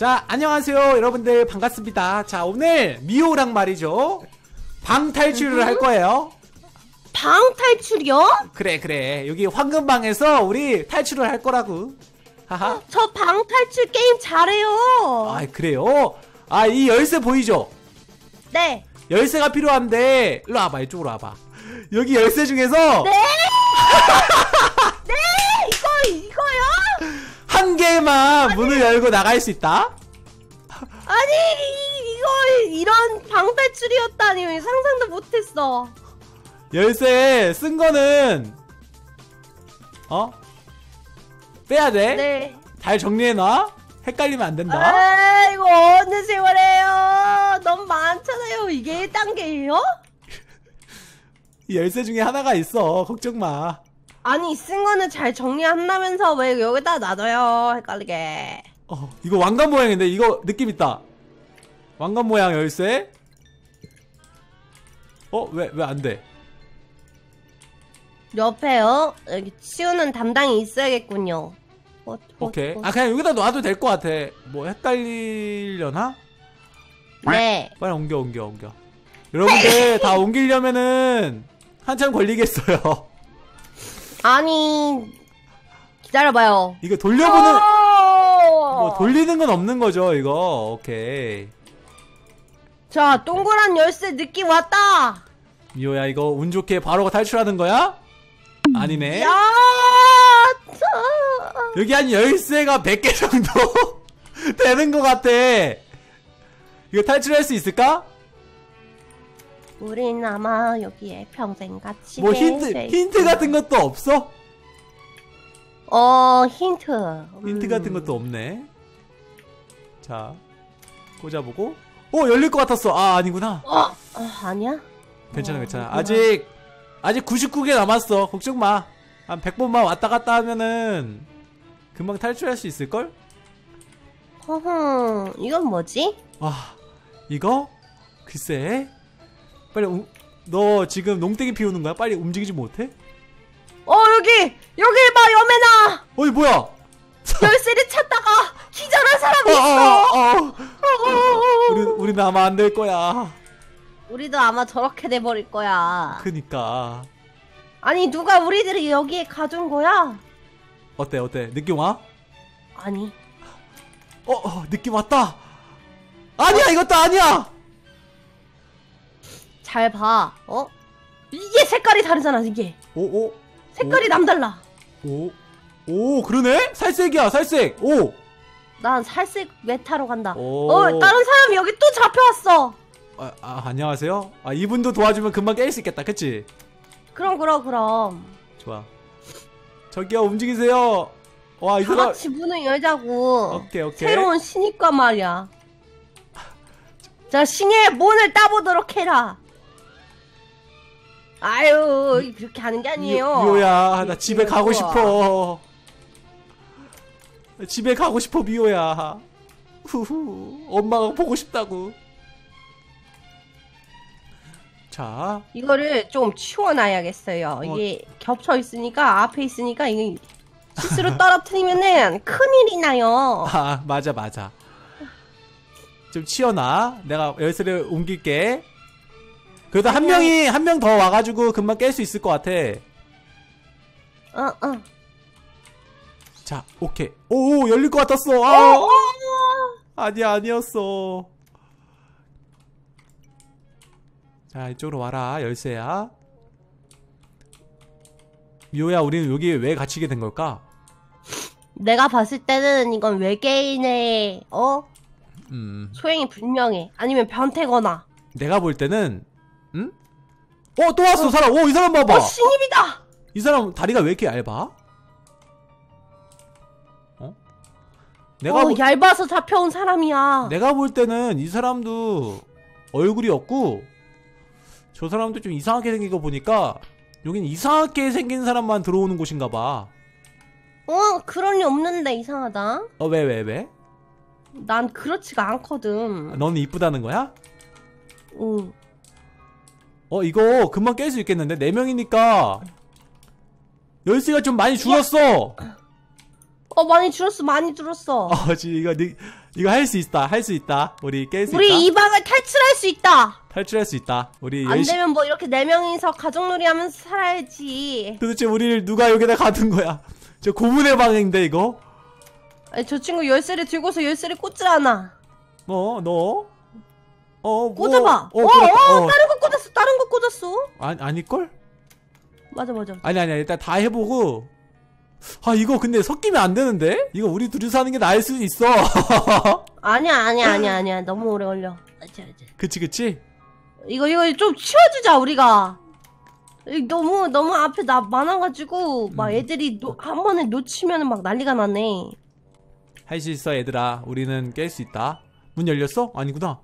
자, 안녕하세요. 여러분들 반갑습니다. 자, 오늘 미호랑 말이죠. 방 탈출을 할 거예요. 방 탈출이요? 그래, 그래. 여기 황금방에서 우리 탈출을 할 거라고. 하하. 저 방 탈출 게임 잘해요. 아, 그래요? 아, 이 열쇠 보이죠? 네. 열쇠가 필요한데, 일로 와봐, 이쪽으로 와봐. 여기 열쇠 중에서 네. 네, 이거 이거요? 한 개만 문을 열고 나갈 수 있다? 아니 이- 이거 이런 방 탈출이었다니 상상도 못했어. 열쇠 쓴 거는, 어? 빼야 돼? 네. 잘 정리해놔. 헷갈리면 안 된다. 아 이거 어느 세월에요? 너무 많잖아요. 이게 1단계예요? 이 열쇠 중에 하나가 있어. 걱정 마. 아니 쓴 거는 잘 정리한다면서 왜 여기다 놔둬요? 헷갈리게. 어, 이거 왕관 모양인데 이거 느낌 있다. 왕관 모양 열쇠. 어, 왜, 왜 안 돼? 옆에요. 여기 치우는 담당이 있어야겠군요. 어, 어, 오케이. 어. 아, 그냥 여기다 놔도 될 것 같아. 뭐, 헷갈리려나? 네. 빨리 옮겨, 옮겨, 옮겨. 여러분들 다 옮기려면은 한참 걸리겠어요. 아니 기다려봐요. 이거 돌려보는, 어! 뭐, 돌리는 건 없는 거죠, 이거. 오케이. 자 동그란 열쇠 느낌 왔다. 미호야, 이거 운 좋게 바로 탈출하는 거야? 아니네. 야, 자. 여기 한 열쇠가 100개 정도 되는 것 같아. 이거 탈출할 수 있을까? 우린 아마 여기에 평생 같이. 뭐 힌트, 살 힌트 같은 것도 없어? 어 힌트. 힌트 음. 같은 것도 없네. 자, 꽂아보고. 오, 열릴 것 같았어. 아, 아니구나. 어 아, 아니야? 괜찮아, 어, 괜찮아. 아직, 아직 99개 남았어. 걱정 마. 한 100번만 왔다 갔다 하면은 금방 탈출할 수 있을걸? 허허 이건 뭐지? 와, 이거? 글쎄. 빨리, 우, 너 지금 농땡이 피우는 거야? 빨리 움직이지 못해? 어 여기 여기 봐 여매나 어이, 뭐야? 열쇠를 찾다가 기절한 사람이 어, 있어. 어, 어. 우리, 우리는 아마 안 될 거야. 우리도 아마 저렇게 돼버릴 거야. 그니까. 아니 누가 우리들을 여기에 가둔 거야? 어때, 어때? 느낌 와? 아니 어, 어 느낌 왔다. 아니야, 이것도 아니야. 잘 봐. 어? 이게 색깔이 다르잖아 이게. 오, 오, 색깔이 남달라. 오, 오, 그러네? 살색이야, 살색. 오, 난 살색 메타로 간다. 오. 어 다른 사람이 여기 또 잡혀왔어. 아, 아, 안녕하세요. 아, 이분도 도와주면 금방 깰 수 있겠다, 그치? 그럼 그럼 그럼. 좋아. 저기요, 움직이세요. 와, 이다 사람. 같이 문을 열자고. 오케이, 오케이. 새로운 신입과 말이야. 자 신의 문을 따보도록 해라. 아유 그렇게 하는 게 아니에요. 미호야, 나 집에 이거 가고. 싶어. 집에 가고 싶어, 미호야. 후후, 엄마가 보고 싶다고. 자, 이거를 좀 치워놔야겠어요. 이게 겹쳐 있으니까 앞에 있으니까 이게 실수로 떨어뜨리면은 큰일이 나요. 아, 맞아, 맞아. 좀 치워놔. 내가 열쇠를 옮길게. 그래도 한. 명이, 한 명 더 와가지고 금방 깰 수 있을 것 같아. 어, 어. 자, 오케이. 오, 오, 열릴 것 같았어. 어, 아, 어. 아니야, 아니었어. 자, 이쪽으로 와라. 열쇠야. 미호야, 우리는 여기 왜 갇히게 된 걸까? 내가 봤을 때는 이건 외계인의 어 음, 소행이 불명해. 아니면 변태거나. 내가 볼 때는, 응? 어, 또 왔어, 사람. 오, 이 사람 봐봐. 어 신입이다. 이 사람 다리가 왜 이렇게 얇아? 어? 내가 어 볼, 얇아서 잡혀온 사람이야. 내가 볼 때는 이 사람도 얼굴이 없고 저 사람도 좀 이상하게 생긴 거 보니까 여긴 이상하게 생긴 사람만 들어오는 곳인가 봐. 어 그런 리 없는데 이상하다. 어, 왜, 왜, 왜? 난 그렇지가 않거든. 너는 이쁘다는 거야? 응. 어, 이거 금방 깰 수 있겠는데? 4명이니까 열쇠가 좀 많이 줄었어. 어어 많이 줄었어 많이 줄었어. 어, 지 이거 니- 이거 할 수 있다. 할 수 있다. 우리 깰 수 있다. 우리 이 방을 탈출할 수 있다. 탈출할 수 있다. 우리 안 열심 되면 뭐 이렇게 네 명이서 가족놀이 하면서 살아야지. 도대체 우리를 누가 여기다 가둔 거야? 저 고문의 방인데 이거? 아니, 저 친구 열쇠를 들고서 열쇠를 꽂질 않아. 뭐 너? 어, 뭐, 꽂아봐. 어, 어, 어, 어. 다른 거 꽂았어. 다른 거 꽂았어. 아니 아닐 걸? 맞아 맞아. 아니 아니야. 일단 다 해보고. 아 이거 근데 섞이면 안 되는데? 이거 우리 둘이서 하는 게 나을 수도 있어. 아니야 아니야 아니야 아니야. 너무 오래 걸려. 맞아 맞아. 그치 그치? 이거 이거 좀 치워주자 우리가. 이 너무 너무 앞에 나 많아가지고 막 음. 애들이 노- 한 번에 놓치면 막 난리가 나네. 할 수 있어 얘들아. 우리는 깰 수 있다. 문 열렸어? 아니구나.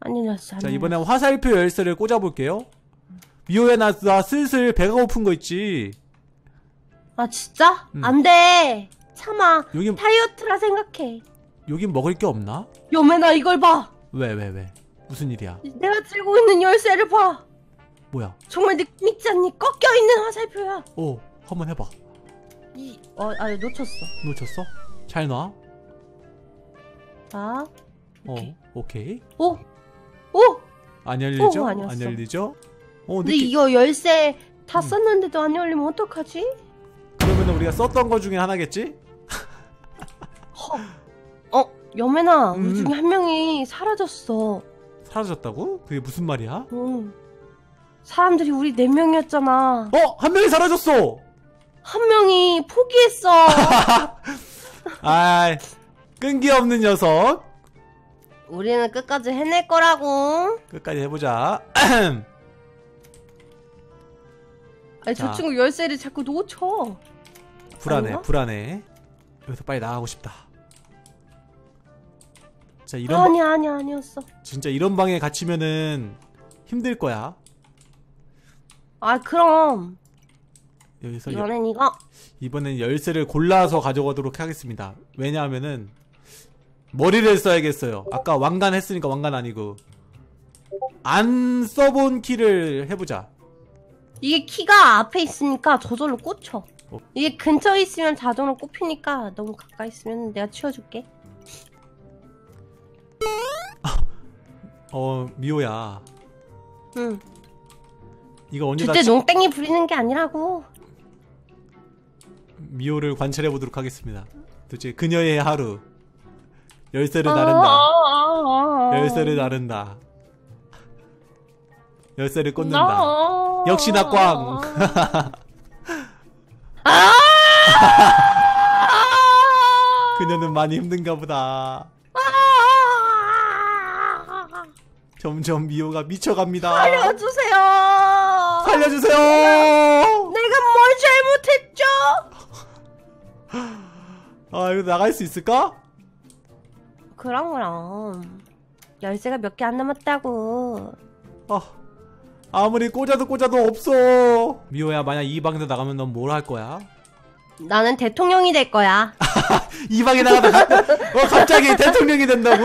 아니 났어. 자 이번엔 화살표 열쇠를 꽂아볼게요. 미호야 나, 나 슬슬 배가 고픈 거 있지. 아 진짜? 음. 안 돼. 참아. 여기 다이어트라 생각해. 여긴 먹을 게 없나? 여매 나 이걸 봐. 왜 왜 왜? 무슨 일이야? 내가 들고 있는 열쇠를 봐. 뭐야? 정말 느낌 있지 않니? 꺾여 있는 화살표야. 오 한번 해봐. 이, 어, 아, 놓쳤어. 놓쳤어? 잘 놔. 자, 어 오케이. 오케이. 오, 오. 안 열리죠? 어, 안. 열리죠? 어 근데 느낌. 이거 열쇠 다 음. 썼는데도 안 열리면 어떡하지? 그러면 우리가 썼던 거 중에 하나겠지? 어, 여매나, 음. 우리 중에 한 명이 사라졌어. 사라졌다고? 그게 무슨 말이야? 응. 사람들이 우리 네 명이었잖아. 어! 한 명이 사라졌어! 한 명이 포기했어. 아 끈기 없는 녀석. 우리는 끝까지 해낼 거라고. 끝까지 해보자. 아니, 저 자. 친구 열쇠를 자꾸 놓쳐. 불안해, 아닌가? 불안해. 여기서 빨리 나가고 싶다. 자, 이런, 방- 아니야, 아니야, 아니었어. 진짜 이런 방에 갇히면은 힘들 거야. 아, 그럼. 여기서 여- 이번엔 이거. 이번엔 열쇠를 골라서 가져가도록 하겠습니다. 왜냐하면은 머리를 써야겠어요. 아까 왕관 했으니까 왕관 아니고 안 써본 키를 해보자. 이게 키가 앞에 있으니까 저절로 꽂혀. 어. 이게 근처에 있으면 자동으로 꼽히니까 너무 가까이 있으면 내가 치워줄게. 어 미호야, 응. 이거 언제 다 그때 치- 농땡이 부리는 게 아니라고. 미호를 관찰해 보도록 하겠습니다. 도대체 그녀의 하루 열쇠를 아, 나른다. 아, 아, 아. 열쇠를 나른다. 열쇠를 꽂는다. 나- 역시나 꽝. 아! 그녀는 많이 힘든가 보다. 아! 점점 미호가 미쳐갑니다. 살려주세요. 살려주세요. 내가 뭘 잘못했죠? 아 이거 나갈 수 있을까? 그럼 그럼. 열쇠가 몇 개 안 남았다고. 아 아무리 꽂아도 꽂아도 없어. 미호야 만약 이 방에서 나가면 넌 뭘 할 거야? 나는 대통령이 될 거야. 이 방에 나가다 가, 어 갑자기 대통령이 된다고?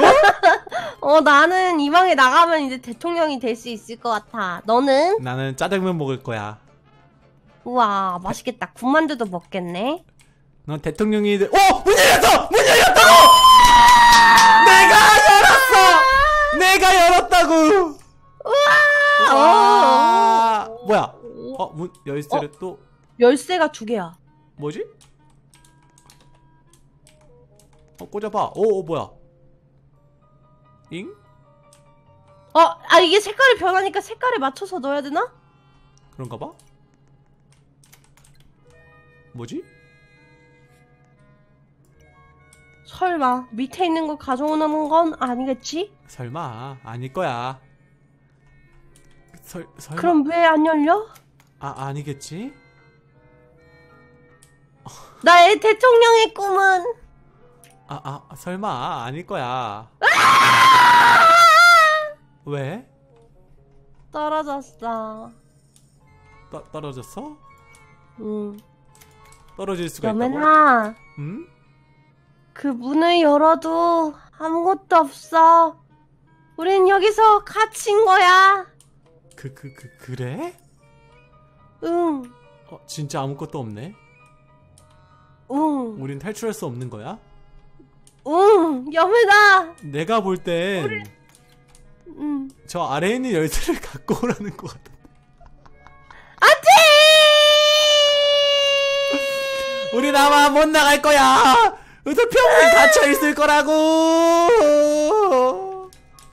어, 나는 이 방에 나가면 이제 대통령이 될 수 있을 것 같아. 너는? 나는 짜장면 먹을 거야. 우와, 맛있겠다. 군만두도 먹겠네. 넌 대통령이 돼. 어! 문 열렸어! 문 열렸다고! 내가 열었어! 내가 열었다고! 우와! 뭐야? 어, 문 열쇠를 또 열쇠가 두 개야. 뭐지? 어, 꽂아봐. 오, 오 뭐야? 잉? 어, 아, 이게 색깔이 변하니까 색깔에 맞춰서 넣어야 되나? 그런가 봐? 뭐지? 설마, 밑에 있는 걸 가져오는 건 아니겠지? 설마 아닐 거야. 설 설마 그럼 왜 안 열려? 아 아니겠지? 나의 대통령의 꿈은 아, 아, 설마 아닐 거야. 왜? 떨어졌어. 떠, 떨어졌어? 음. 떨어질 수가 있다고? 여맨아, 응? 그 문을 열어도 아무것도 없어. 우린 여기서 갇힌 거야. 그, 그, 그, 그래? 응. 어, 진짜 아무것도 없네? 응, 우린 탈출할 수 없는 거야? 응, 여매다. 내가 볼땐저 응. 아래에 있는 열쇠를 갖고 오라는 것 같아. 우리 나만 못 나갈 거야. 여기서 평생 갇혀 있을 거라고.